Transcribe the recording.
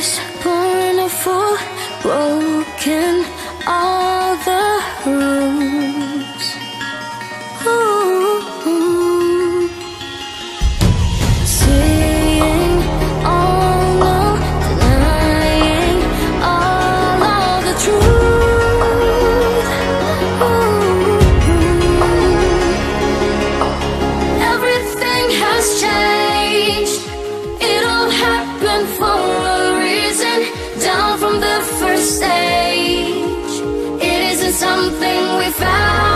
was born a fool, broken all the rules. Seeing all the denying all of the truth. Everything has changed. It all happened for down from the first stage. It isn't something we found.